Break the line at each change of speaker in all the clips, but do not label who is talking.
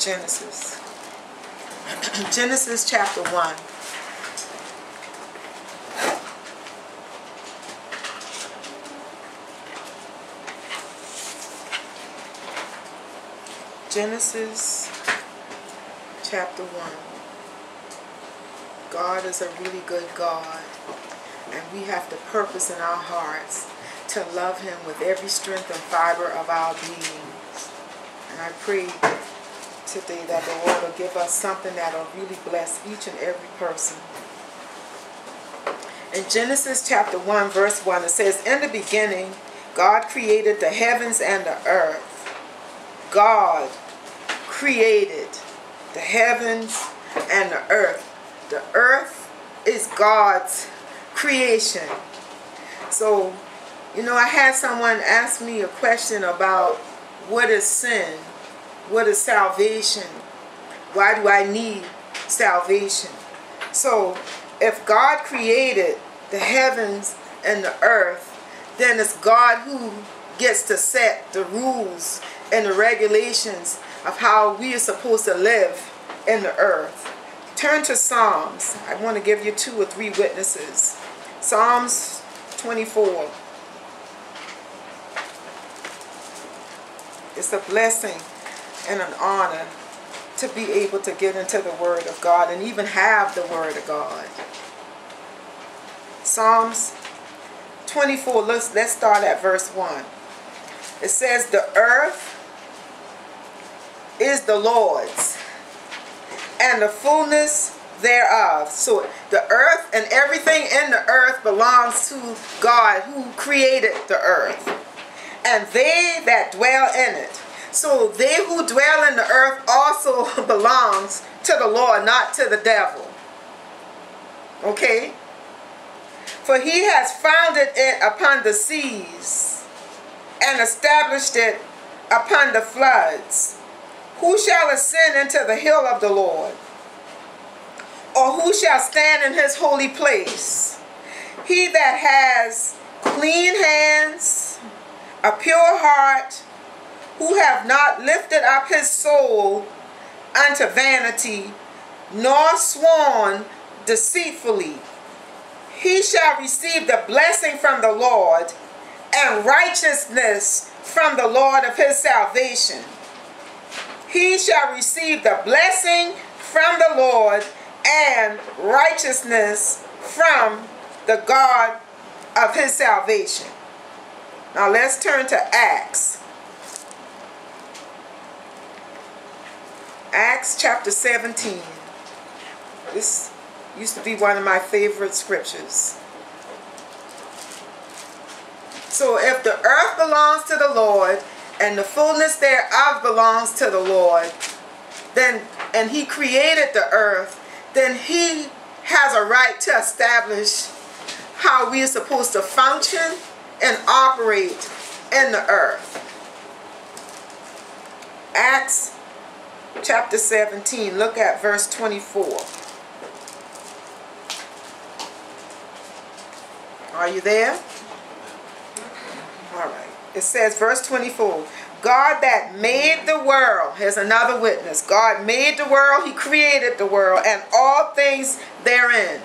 Genesis. Genesis chapter 1. Genesis chapter 1. God is a really good God, and we have to purpose in our hearts to love Him with every strength and fiber of our being. And I pray today that the Lord will give us something that will really bless each and every person. In Genesis chapter 1, verse 1, it says, In the beginning, God created the heavens and the earth. God created the heavens and the earth. The earth is God's creation. So, you know, I had someone ask me a question about what is sin? What is salvation? Why do I need salvation? So, if God created the heavens and the earth, then it's God who gets to set the rules and the regulations of how we are supposed to live in the earth. Turn to Psalms. I want to give you two or three witnesses. Psalms 24. It's a blessing and an honor to be able to get into the Word of God and even have the Word of God. Psalms 24, let's, let's start at verse 1. It says, The earth is the Lord's, and the fullness thereof. So the earth and everything in the earth belongs to God who created the earth, and they that dwell in it. So they who dwell in the earth also belongs to the Lord, not to the devil. Okay? For he has founded it upon the seas and established it upon the floods. Who shall ascend into the hill of the Lord? Or who shall stand in his holy place? He that has clean hands, a pure heart, who have not lifted up his soul unto vanity, nor sworn deceitfully. He shall receive the blessing from the Lord and righteousness from the Lord of his salvation. He shall receive the blessing from the Lord and righteousness from the God of his salvation. Now let's turn to Acts. Acts chapter 17. This used to be one of my favorite scriptures. So if the earth belongs to the Lord and the fullness thereof belongs to the Lord, then and he created the earth, then he has a right to establish how we are supposed to function and operate in the earth. Acts chapter 17, look at verse 24. Are you there? All right. It says, verse 24, God that made the world, here's another witness. God made the world, he created the world, and all things therein.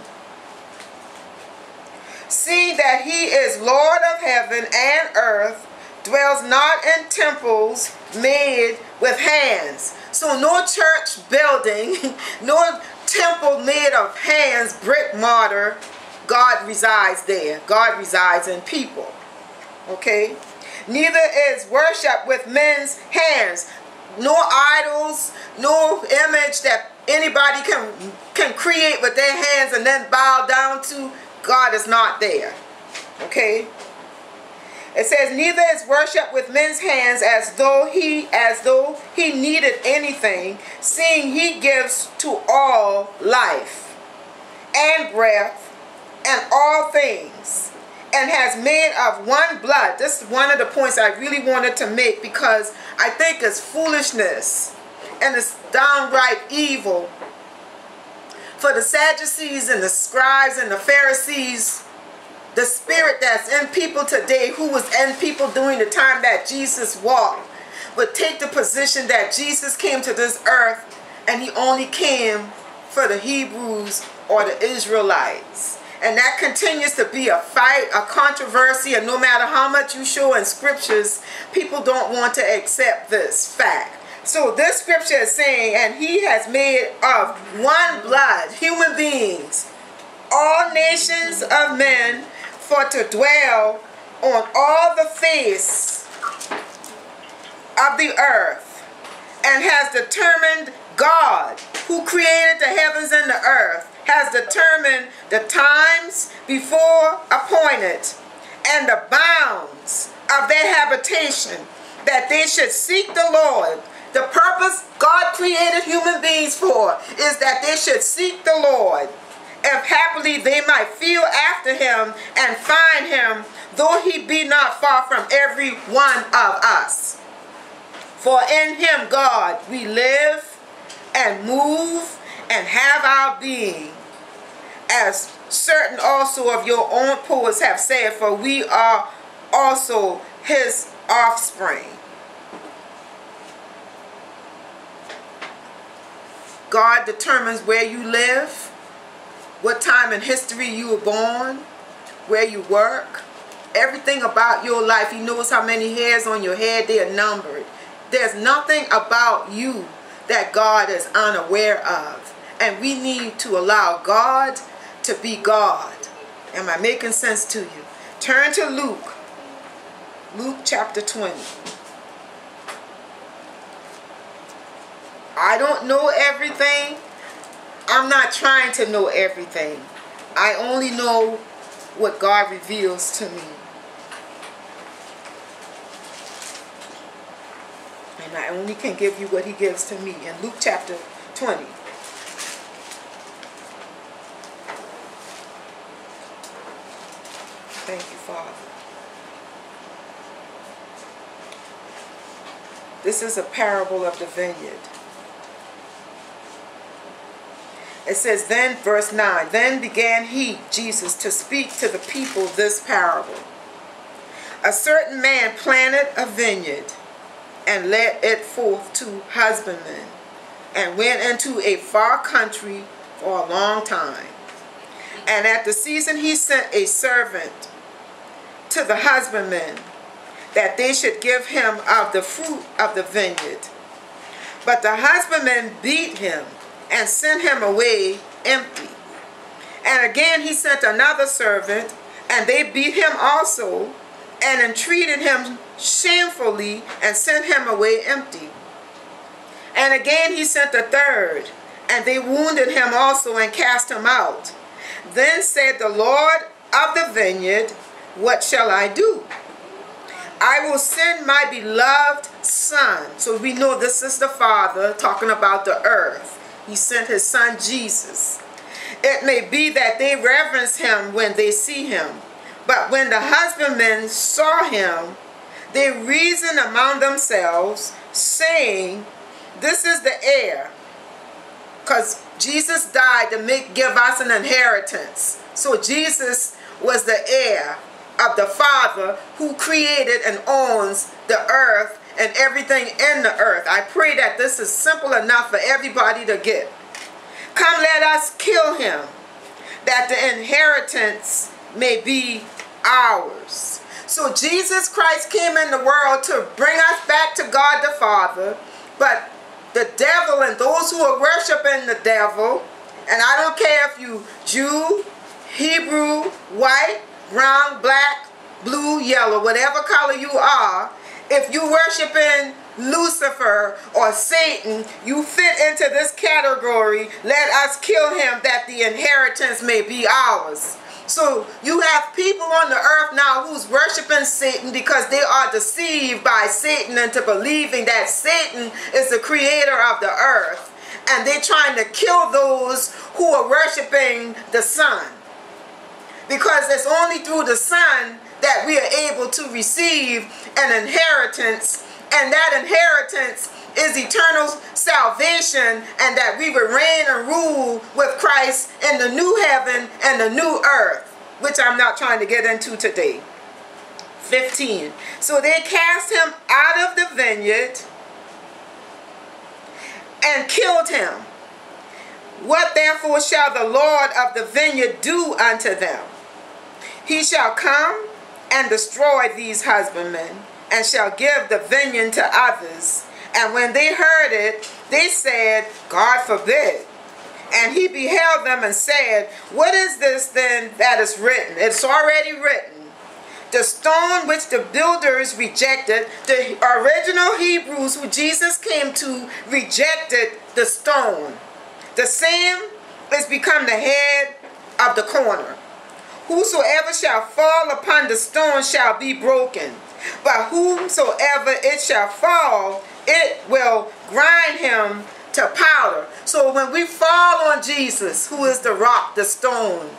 See that he is Lord of heaven and earth, dwells not in temples made with hands. So no church building, no temple made of hands, brick mortar, God resides there. God resides in people. Okay? Neither is worship with men's hands, nor idols, no image that anybody can can create with their hands and then bow down to. God is not there. Okay? It says, neither is worship with men's hands as though he as though he needed anything, seeing he gives to all life and breath and all things and has made of one blood. This is one of the points I really wanted to make because I think it's foolishness and it's downright evil for the Sadducees and the scribes and the Pharisees, the spirit that's in people today, who was in people during the time that Jesus walked, would take the position that Jesus came to this earth and he only came for the Hebrews or the Israelites. And that continues to be a fight, a controversy, and no matter how much you show in scriptures, people don't want to accept this fact. So this scripture is saying, and he has made of one blood human beings, all nations of men, for to dwell on all the face of the earth, and has determined God, who created the heavens and the earth, has determined the times before appointed and the bounds of their habitation, that they should seek the Lord. The purpose God created human beings for is that they should seek the Lord. If happily they might feel after him and find him, though he be not far from every one of us. For in him, God, we live and move and have our being as certain also of your own poets have said, for we are also his offspring. God determines where you live, what time in history you were born, where you work, everything about your life. He knows how many hairs on your head, they are numbered. There's nothing about you that God is unaware of. And we need to allow God to be God. Am I making sense to you? Turn to Luke. Luke chapter 20. I don't know everything. I'm not trying to know everything. I only know what God reveals to me. And I only can give you what he gives to me. In Luke chapter 20. Thank you, Father. This is a parable of the vineyard. It says, then, verse 9, then began he, Jesus, to speak to the people this parable. A certain man planted a vineyard and led it forth to husbandmen and went into a far country for a long time. And at the season he sent a servant to the husbandmen that they should give him of the fruit of the vineyard. But the husbandmen beat him and sent him away empty. And again he sent another servant, and they beat him also, and entreated him shamefully, and sent him away empty. And again he sent a third, and they wounded him also, and cast him out. Then said the Lord of the vineyard, what shall I do? I will send my beloved son. So we know this is the Father talking about the earth. He sent his son Jesus. It may be that they reverence him when they see him. But when the husbandmen saw him, they reasoned among themselves, saying, This is the heir. Because Jesus died to make give us an inheritance. So Jesus was the heir of the Father who created and owns the earth and everything in the earth. I pray that this is simple enough for everybody to get. Come, let us kill him, that the inheritance may be ours. So Jesus Christ came in the world to bring us back to God the Father, but the devil and those who are worshiping the devil, and I don't care if you Jew, Hebrew, white, brown, black, blue, yellow, whatever color you are, if you worshiping Lucifer or Satan, you fit into this category. Let us kill him that the inheritance may be ours. So you have people on the earth now who's worshiping Satan because they are deceived by Satan into believing that Satan is the creator of the earth. And they're trying to kill those who are worshiping the Son because it's only through the Son that we are able to receive an inheritance, and that inheritance is eternal salvation, and that we would reign and rule with Christ in the new heaven and the new earth, which I'm not trying to get into today. 15. So they cast him out of the vineyard and killed him. What therefore shall the Lord of the vineyard do unto them? He shall come and destroy these husbandmen, and shall give the vineyard to others. And when they heard it, they said, God forbid. And he beheld them and said, What is this then that is written? It's already written. The stone which the builders rejected, the original Hebrews who Jesus came to rejected the stone. The same is become the head of the corner. Whosoever shall fall upon the stone shall be broken, but whomsoever it shall fall, it will grind him to powder. So when we fall on Jesus, who is the rock, the stone,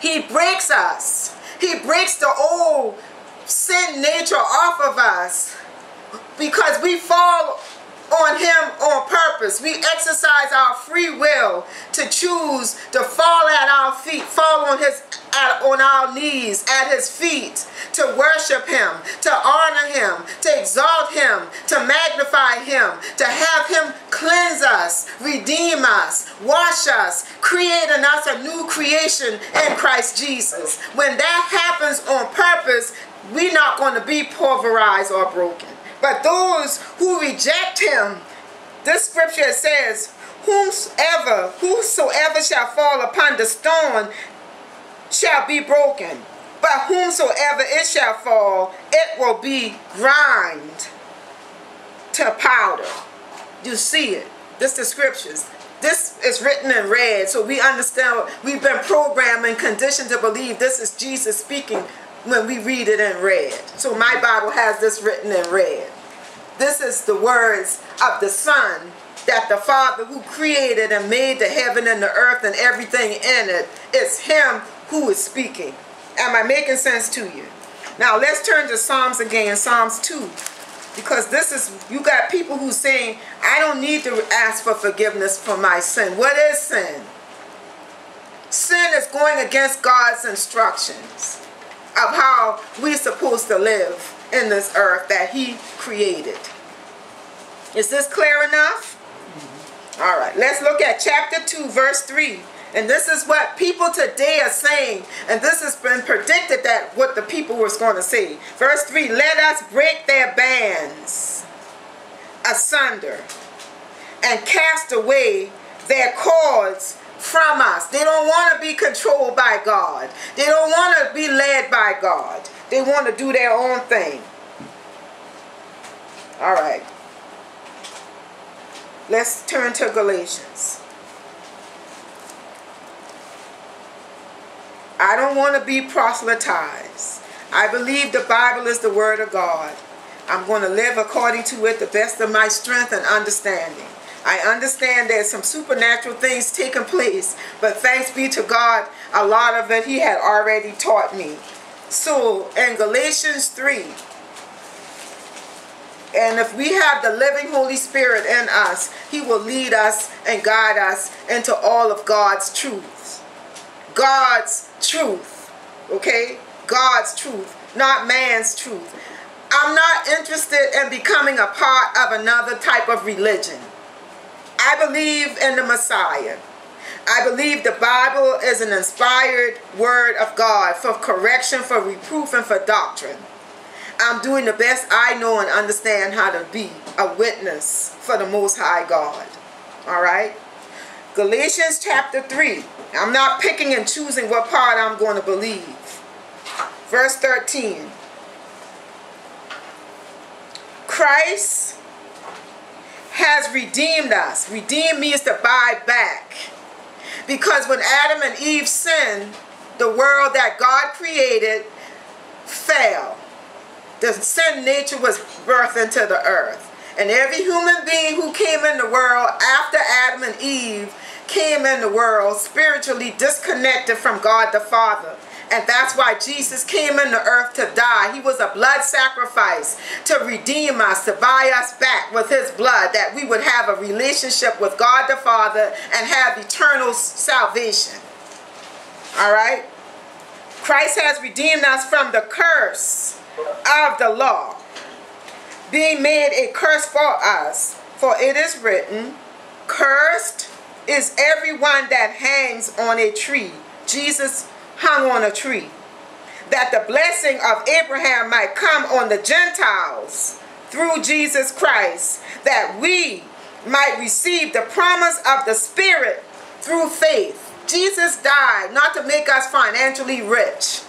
he breaks us. He breaks the old sin nature off of us because we fall on him on purpose. We exercise our free will to choose to fall at our feet, fall on his at, on our knees at his feet, to worship him, to honor him, to exalt him, to magnify him, to have him cleanse us, redeem us, wash us, create in us a new creation in Christ Jesus. When that happens on purpose, we're not going to be pulverized or broken. But those who reject him, this scripture says, whomsoever, whosoever shall fall upon the stone shall be broken. But whomsoever it shall fall, it will be grind to powder. You see it. This is the scriptures. This is written in red, so we understand. We've been programmed and conditioned to believe this is Jesus speaking when we read it in red. So my Bible has this written in red. This is the words of the Son that the Father who created and made the heaven and the earth and everything in it, it's Him who is speaking. Am I making sense to you? Now let's turn to Psalms again, Psalms 2. Because this is, you got people who saying, I don't need to ask for forgiveness for my sin. What is sin? Sin is going against God's instructions of how we're supposed to live in this earth that he created. Is this clear enough? Mm-hmm. All right, let's look at chapter 2, verse 3. And this is what people today are saying. And this has been predicted that what the people was going to say. Verse 3, let us break their bands asunder and cast away their cords from us. They don't want to be controlled by God. They don't want to be led by God. They want to do their own thing. All right. Let's turn to Galatians. I don't want to be proselytized. I believe the Bible is the Word of God. I'm going to live according to it the best of my strength and understanding. I understand there's some supernatural things taking place, but thanks be to God, a lot of it He had already taught me. So in Galatians 3, and if we have the living Holy Spirit in us, He will lead us and guide us into all of God's truths. God's truth. Okay? God's truth, not man's truth. I'm not interested in becoming a part of another type of religion. I believe in the Messiah. I believe the Bible is an inspired word of God for correction, for reproof, and for doctrine. I'm doing the best I know and understand how to be a witness for the Most High God. All right? Galatians chapter 3. I'm not picking and choosing what part I'm going to believe. Verse 13. Christ has redeemed us. Redeem means to buy back. Because when Adam and Eve sinned, the world that God created fell. The sin nature was birthed into the earth. And every human being who came in the world after Adam and Eve came in the world spiritually disconnected from God the Father. And that's why Jesus came in the earth to die. He was a blood sacrifice to redeem us, to buy us back with his blood, that we would have a relationship with God the Father and have eternal salvation. All right? Christ has redeemed us from the curse of the law, being made a curse for us. For it is written, Cursed is everyone that hangs on a tree. Jesus hung on a tree. That the blessing of Abraham might come on the Gentiles through Jesus Christ, that we might receive the promise of the Spirit through faith. Jesus died not to make us financially rich.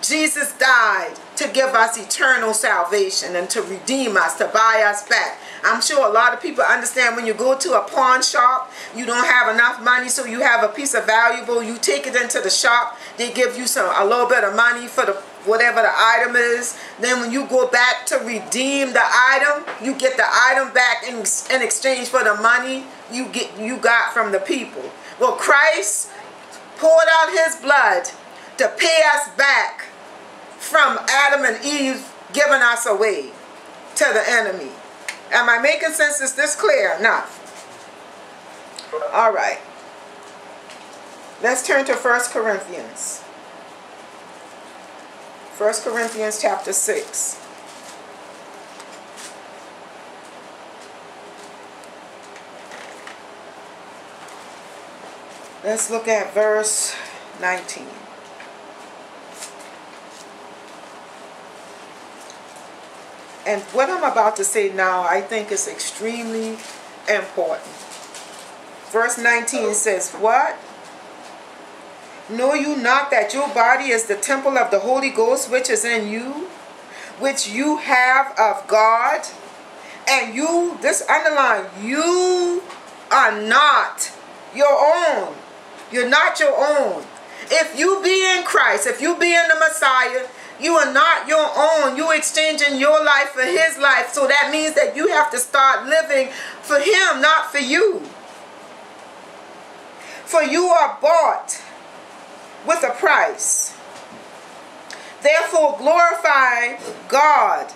Jesus died to give us eternal salvation and to redeem us, to buy us back. I'm sure a lot of people understand when you go to a pawn shop, you don't have enough money, so you have a piece of valuable, you take it into the shop, they give you some a little bit of money for the whatever the item is. Then when you go back to redeem the item, you get the item back in, in exchange for the money you get you got from the people. Well, Christ poured out his blood to pay us back from Adam and Eve giving us away to the enemy. Am I making sense? Is this clear enough? All right. Let's turn to 1 Corinthians. 1 Corinthians chapter 6. Let's look at verse 19. And what I'm about to say now, I think is extremely important. Verse 19 says, What? Know you not that your body is the temple of the Holy Ghost which is in you, which you have of God? And you, this underline, you are not your own. You're not your own. If you be in Christ, if you be in the Messiah, you are not your own. You're exchanging your life for his life. So that means that you have to start living for him, not for you. For you are bought with a price. Therefore glorify God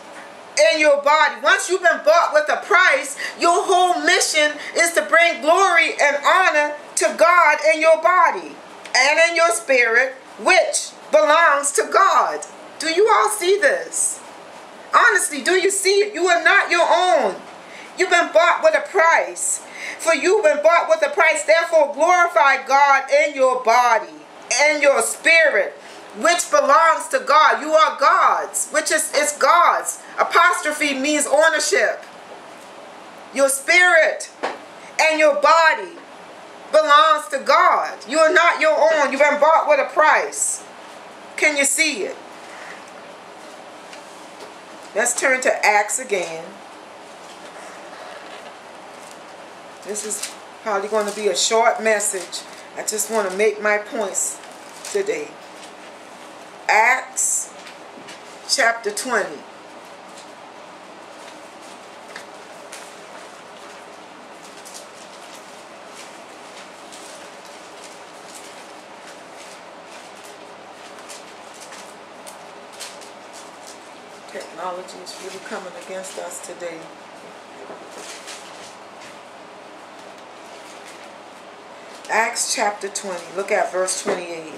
in your body. Once you've been bought with a price, your whole mission is to bring glory and honor to God in your body and in your spirit, which belongs to God. Do you all see this? Honestly, do you see it? You are not your own. You've been bought with a price. For you've been bought with a price. Therefore, glorify God in your body and your spirit, which belongs to God. You are God's, which is it's God's. Apostrophe means ownership. Your spirit and your body belongs to God. You are not your own. You've been bought with a price. Can you see it? Let's turn to Acts again. This is probably going to be a short message. I just want to make my points today. Acts chapter 20. Technology is really coming against us today. Acts chapter 20. Look at verse 28.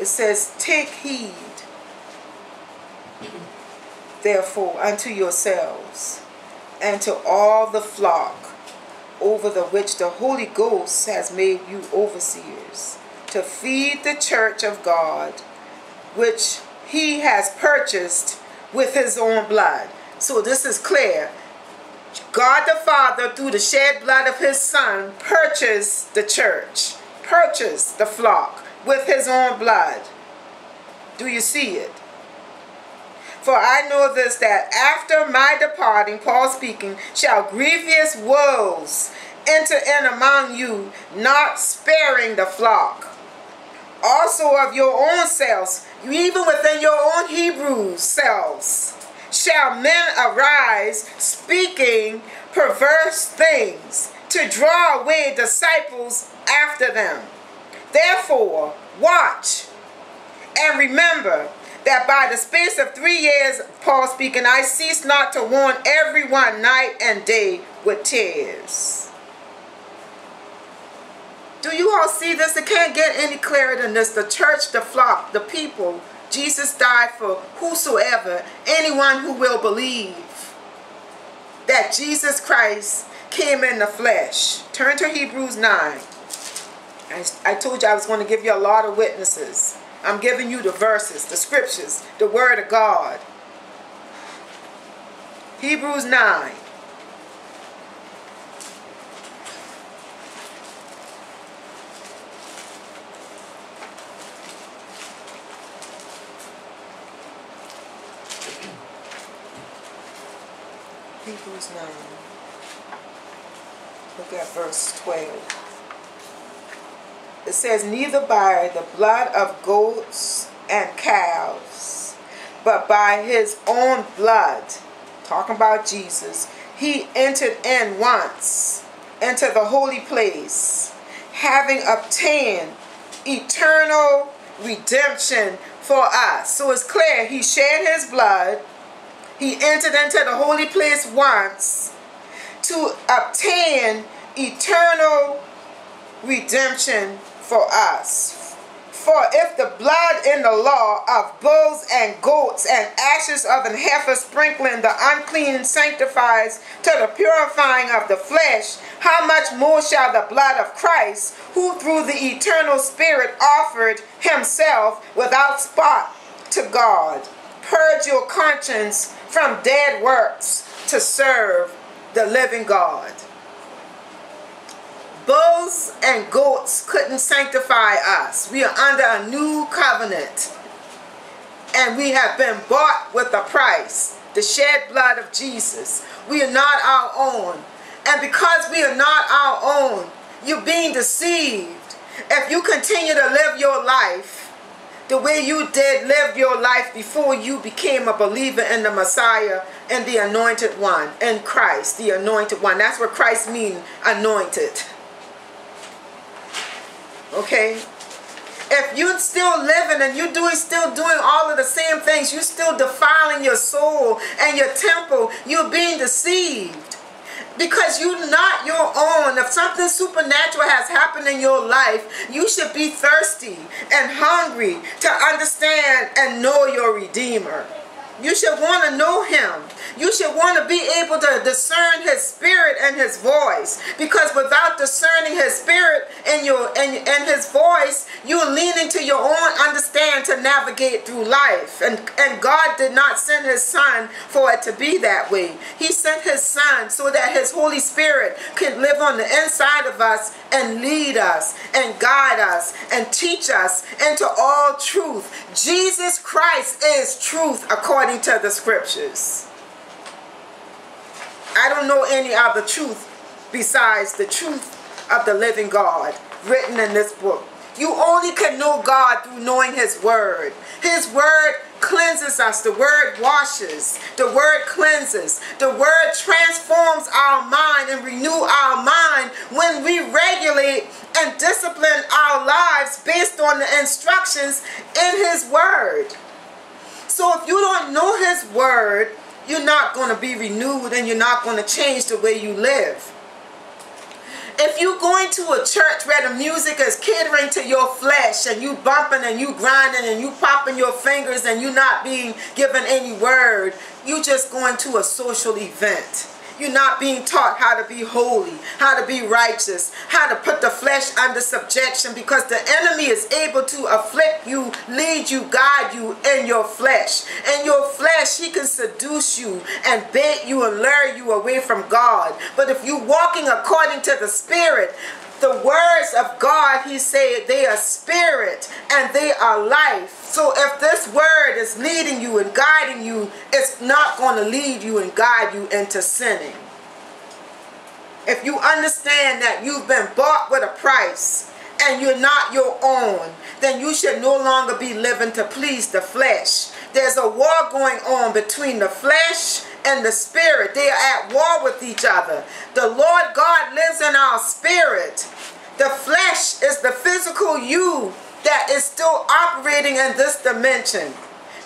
It says, Take heed, therefore, unto yourselves and to all the flock over the which the Holy Ghost has made you overseers to feed the church of God, which he has purchased with his own blood. So this is clear. God the Father, through the shed blood of his Son, purchased the church, purchased the flock with his own blood. Do you see it? For I know this, that after my departing, Paul speaking, shall grievous woes enter in among you, not sparing the flock also of your own selves, even within your own Hebrew selves, shall men arise speaking perverse things to draw away disciples after them. Therefore, watch and remember that by the space of three years, Paul speaking, I cease not to warn everyone night and day with tears. Do you all see this? It can't get any clearer than this. The church, the flock, the people. Jesus died for whosoever, anyone who will believe that Jesus Christ came in the flesh. Turn to Hebrews 9. I, I told you I was going to give you a lot of witnesses. I'm giving you the verses, the scriptures, the word of God. Hebrews 9. Hebrews 9. Look at verse 12. It says, Neither by the blood of goats and calves, but by his own blood, talking about Jesus, he entered in once into the holy place, having obtained eternal redemption for us. So it's clear he shed his blood he entered into the holy place once to obtain eternal redemption for us. For if the blood in the law of bulls and goats and ashes of an heifer sprinkling the unclean sanctifies to the purifying of the flesh, how much more shall the blood of Christ, who through the eternal Spirit offered himself without spot to God, purge your conscience from dead works to serve the living God. Bulls and goats couldn't sanctify us. We are under a new covenant. And we have been bought with a price, the shed blood of Jesus. We are not our own. And because we are not our own, you're being deceived. If you continue to live your life the way you did live your life before you became a believer in the Messiah and the anointed one, in Christ, the anointed one. That's what Christ means, anointed. Okay? If you're still living and you're doing still doing all of the same things, you're still defiling your soul and your temple, you're being deceived because you're not your own. If something supernatural has happened in your life, you should be thirsty and hungry to understand and know your Redeemer. You should want to know him. You should want to be able to discern his spirit and his voice. Because without discerning his spirit and your and, and his voice, you're leaning to your own understand to navigate through life. And, and God did not send his son for it to be that way. He sent his son so that his Holy Spirit could live on the inside of us and lead us and guide us and teach us into all truth. Jesus Christ is truth according to the scriptures. I don't know any other truth besides the truth of the living God written in this book. You only can know God through knowing His Word. His Word cleanses us. The Word washes. The Word cleanses. The Word transforms our mind and renew our mind when we regulate and discipline our lives based on the instructions in His Word. So if you don't know His Word, you're not going to be renewed and you're not going to change the way you live. If you're going to a church where the music is catering to your flesh and you bumping and you grinding and you popping your fingers and you not being given any word, you're just going to a social event. You're not being taught how to be holy, how to be righteous, how to put the flesh under subjection because the enemy is able to afflict you, lead you, guide you in your flesh. In your flesh, he can seduce you and bait you and lure you away from God. But if you're walking according to the Spirit, the words of God, he said, they are spirit and they are life. So if this word is leading you and guiding you, it's not going to lead you and guide you into sinning. If you understand that you've been bought with a price and you're not your own, then you should no longer be living to please the flesh. There's a war going on between the flesh and the spirit. They are at war with each other. The Lord God lives in our spirit. The flesh is the physical you that is still operating in this dimension.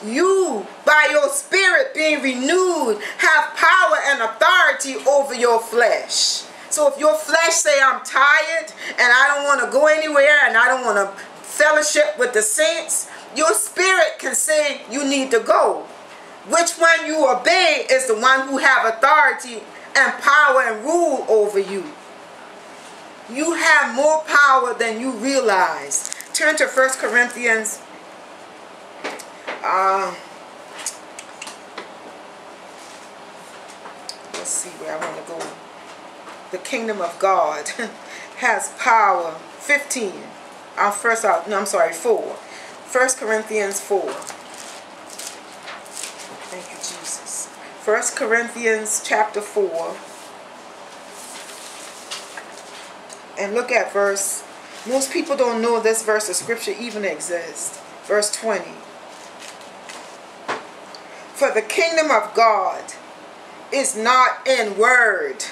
You, by your spirit being renewed, have power and authority over your flesh. So if your flesh say I'm tired and I don't want to go anywhere and I don't want to fellowship with the saints, your spirit can say you need to go. Which one you obey is the one who have authority and power and rule over you. You have more power than you realize. Turn to 1 Corinthians uh, let's see where I want to go. The kingdom of God has power. 15. Uh, first, uh, no, I'm sorry, 4. 1 Corinthians 4. Thank you, 1 Corinthians chapter 4. And look at verse. Most people don't know this verse of scripture even exists. Verse 20. For the kingdom of God is not in word,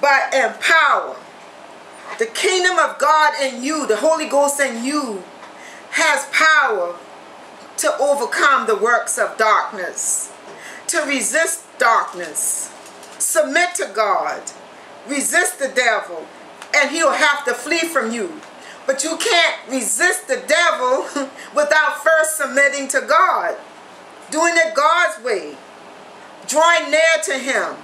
but in power. The kingdom of God in you, the Holy Ghost in you, has power to overcome the works of darkness, to resist darkness, submit to God, resist the devil, and he'll have to flee from you. But you can't resist the devil without first submitting to God, doing it God's way, drawing near to him,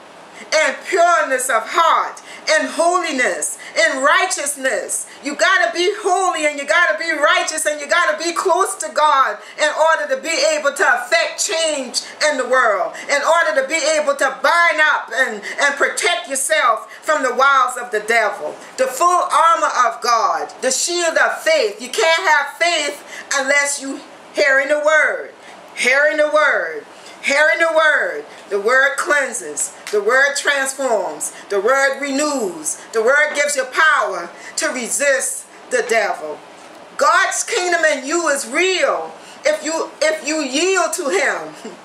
and pureness of heart, and holiness, and righteousness. You got to be holy and you got to be righteous and you got to be close to God in order to be able to affect change in the world, in order to be able to bind up and, and protect yourself from the wiles of the devil. The full armor of God, the shield of faith. You can't have faith unless you hearing the word, hearing the word, hearing the word. The word cleanses. The word transforms. The word renews. The word gives you power to resist the devil. God's kingdom in you is real if you if you yield to him.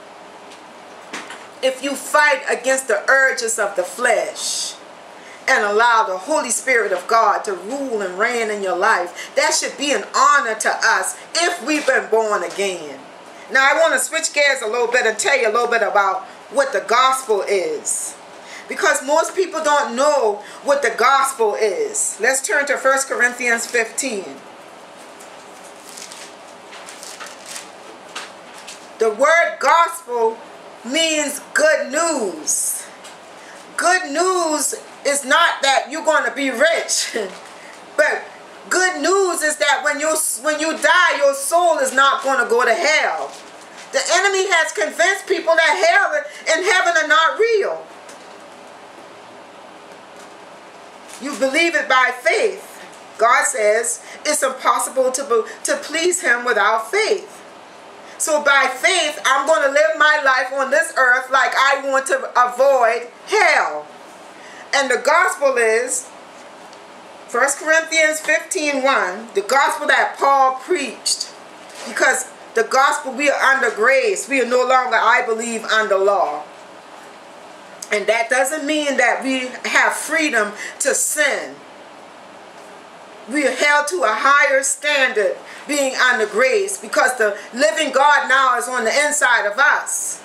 If you fight against the urges of the flesh and allow the Holy Spirit of God to rule and reign in your life, that should be an honor to us if we've been born again. Now I want to switch gears a little bit and tell you a little bit about what the gospel is. Because most people don't know what the gospel is. Let's turn to 1 Corinthians 15. The word gospel means good news. Good news is not that you're going to be rich. but good news is that when you when you die, your soul is not going to go to hell. The enemy has convinced people that hell and heaven are not real. You believe it by faith. God says it's impossible to, to please him without faith. So by faith, I'm going to live my life on this earth like I want to avoid hell. And the gospel is 1 Corinthians 15 1, the gospel that Paul preached. Because the gospel, we are under grace. We are no longer, I believe, under law. And that doesn't mean that we have freedom to sin. We are held to a higher standard being under grace because the living God now is on the inside of us.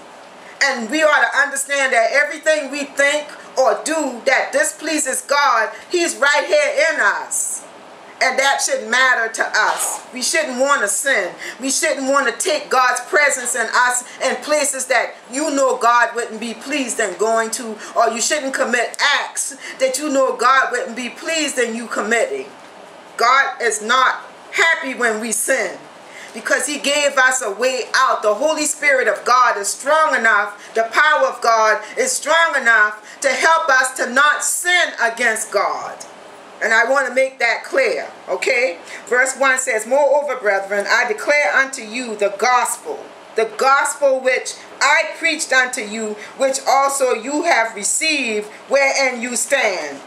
And we ought to understand that everything we think or do that displeases God, He's right here in us. And that should matter to us. We shouldn't want to sin. We shouldn't want to take God's presence in us in places that you know God wouldn't be pleased in going to, or you shouldn't commit acts that you know God wouldn't be pleased in you committing. God is not happy when we sin because he gave us a way out. The Holy Spirit of God is strong enough, the power of God is strong enough to help us to not sin against God. And I want to make that clear, okay? Verse 1 says, Moreover, brethren, I declare unto you the gospel, the gospel which I preached unto you, which also you have received, wherein you stand,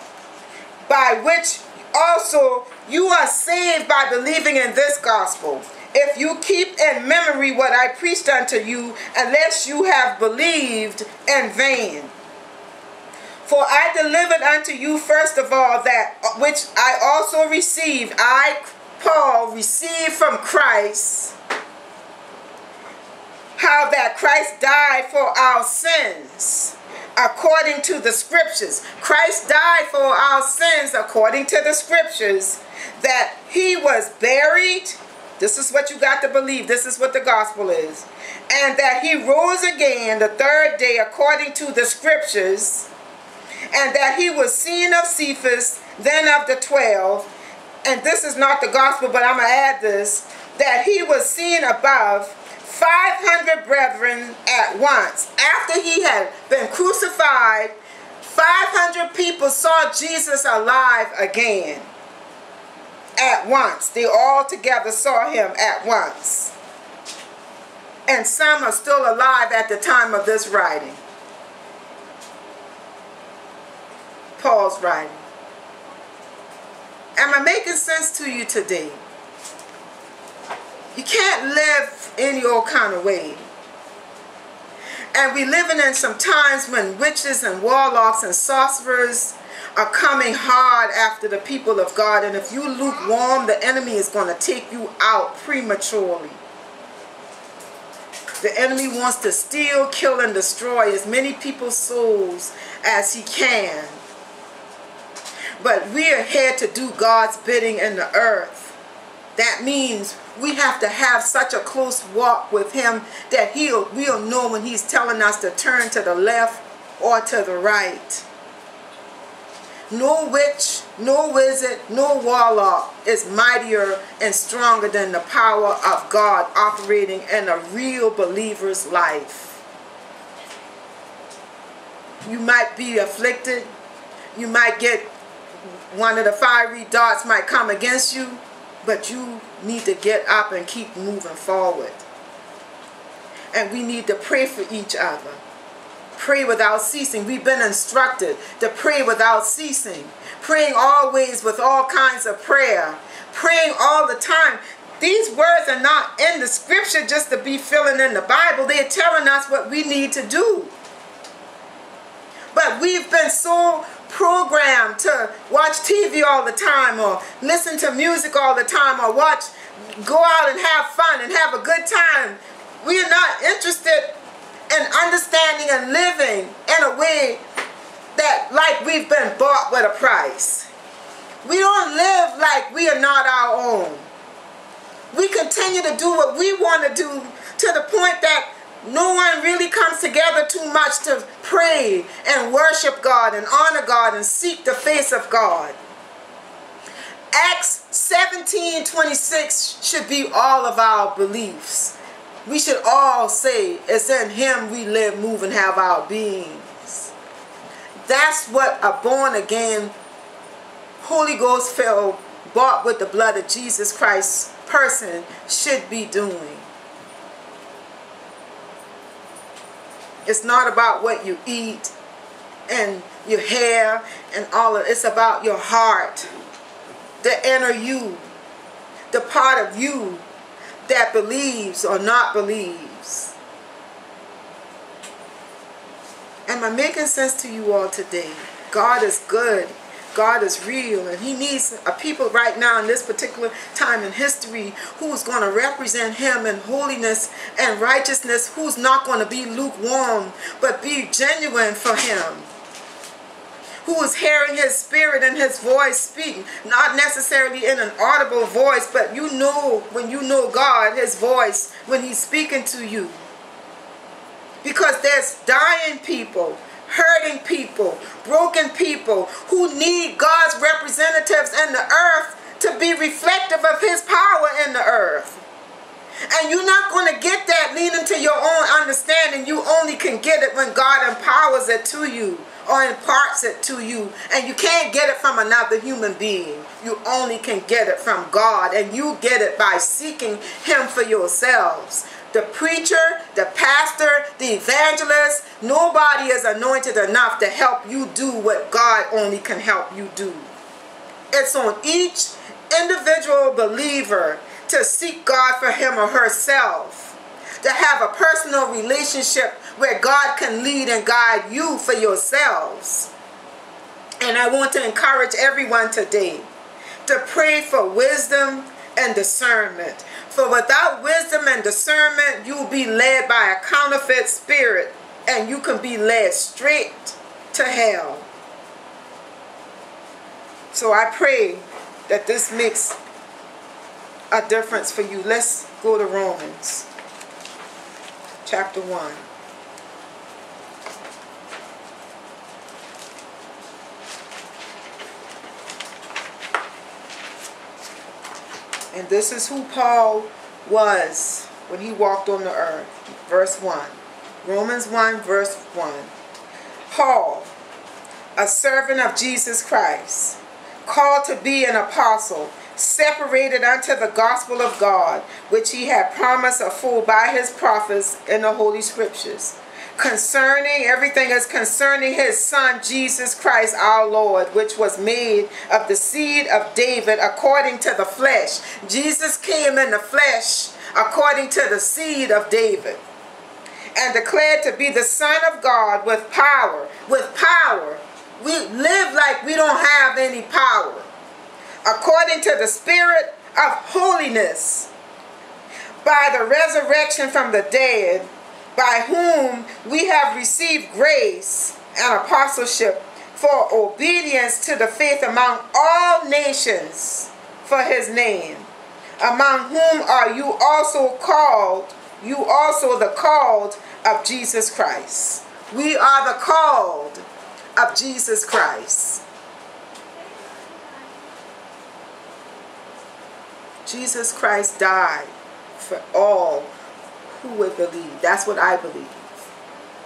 by which also you are saved by believing in this gospel. If you keep in memory what I preached unto you, unless you have believed in vain. For I delivered unto you first of all that uh, which I also received, I, Paul, received from Christ, how that Christ died for our sins according to the scriptures. Christ died for our sins according to the scriptures. That he was buried. This is what you got to believe. This is what the gospel is. And that he rose again the third day according to the scriptures. And that he was seen of Cephas, then of the twelve. And this is not the gospel, but I'm going to add this. That he was seen above 500 brethren at once. After he had been crucified, 500 people saw Jesus alive again. At once. They all together saw him at once. And some are still alive at the time of this writing. Paul's writing. Am I making sense to you today? You can't live any old kind of way. And we're living in some times when witches and warlocks and sorcerers are coming hard after the people of God. And if you lukewarm, the enemy is going to take you out prematurely. The enemy wants to steal, kill, and destroy as many people's souls as he can. But we are here to do God's bidding in the earth. That means we have to have such a close walk with him that he'll we'll know when he's telling us to turn to the left or to the right. No witch, no wizard, no warlock is mightier and stronger than the power of God operating in a real believer's life. You might be afflicted. You might get one of the fiery darts might come against you but you need to get up and keep moving forward. And we need to pray for each other. Pray without ceasing. We've been instructed to pray without ceasing. Praying always with all kinds of prayer. Praying all the time. These words are not in the scripture just to be filling in the Bible. They're telling us what we need to do. But we've been so programmed to watch TV all the time or listen to music all the time or watch, go out and have fun and have a good time. We are not interested in understanding and living in a way that like we've been bought with a price. We don't live like we are not our own. We continue to do what we want to do to the point that no one really comes together too much to pray and worship God and honor God and seek the face of God. Acts 17 26 should be all of our beliefs. We should all say, it's in Him we live, move, and have our beings. That's what a born again, Holy Ghost filled, bought with the blood of Jesus Christ person should be doing. It's not about what you eat and your hair and all of it. It's about your heart, the inner you, the part of you that believes or not believes. Am I making sense to you all today? God is good. God is real and he needs a people right now in this particular time in history who's going to represent him in holiness and righteousness, who's not going to be lukewarm, but be genuine for him who is hearing his spirit and his voice speak, not necessarily in an audible voice, but you know when you know God, his voice, when he's speaking to you. Because there's dying people hurting people, broken people who need God's representatives in the earth to be reflective of his power in the earth. And you're not going to get that leaning to your own understanding. You only can get it when God empowers it to you or imparts it to you. And you can't get it from another human being. You only can get it from God. And you get it by seeking him for yourselves the preacher, the pastor, the evangelist, nobody is anointed enough to help you do what God only can help you do. It's on each individual believer to seek God for him or herself, to have a personal relationship where God can lead and guide you for yourselves. And I want to encourage everyone today to pray for wisdom and discernment. For without wisdom and discernment, you will be led by a counterfeit spirit and you can be led straight to hell. So I pray that this makes a difference for you. Let's go to Romans chapter 1. And this is who Paul was when he walked on the earth. Verse 1. Romans 1, verse 1. Paul, a servant of Jesus Christ, called to be an apostle, separated unto the gospel of God, which he had promised afore by his prophets in the Holy Scriptures concerning everything is concerning his son Jesus Christ our Lord, which was made of the seed of David according to the flesh. Jesus came in the flesh according to the seed of David and declared to be the Son of God with power. With power. We live like we don't have any power. According to the Spirit of holiness by the resurrection from the dead by whom we have received grace and apostleship for obedience to the faith among all nations for his name, among whom are you also called, you also the called of Jesus Christ. We are the called of Jesus Christ. Jesus Christ died for all who would believe. That's what I believe.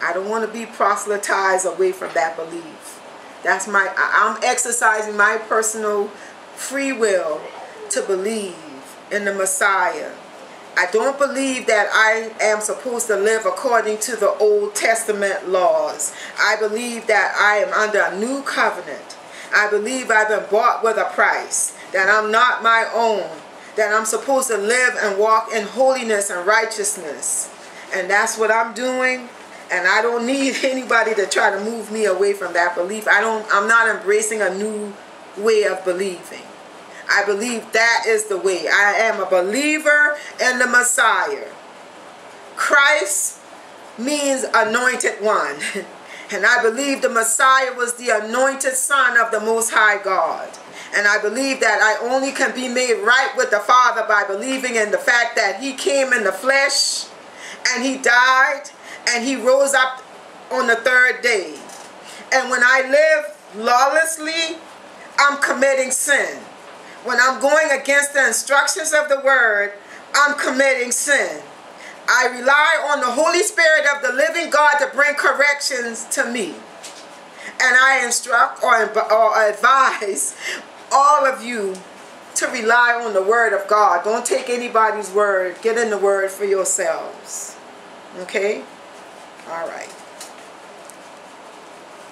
I don't want to be proselytized away from that belief. That's my, I'm exercising my personal free will to believe in the Messiah. I don't believe that I am supposed to live according to the Old Testament laws. I believe that I am under a new covenant. I believe I've been bought with a price, that I'm not my own, that I'm supposed to live and walk in holiness and righteousness. And that's what I'm doing. And I don't need anybody to try to move me away from that belief. I don't I'm not embracing a new way of believing. I believe that is the way. I am a believer in the Messiah. Christ means anointed one. And I believe the Messiah was the anointed son of the Most High God. And I believe that I only can be made right with the Father by believing in the fact that he came in the flesh and he died and he rose up on the third day. And when I live lawlessly, I'm committing sin. When I'm going against the instructions of the word, I'm committing sin. I rely on the Holy Spirit of the living God to bring corrections to me. And I instruct or, advise all of you to rely on the word of God. Don't take anybody's word. Get in the word for yourselves. Okay? All right.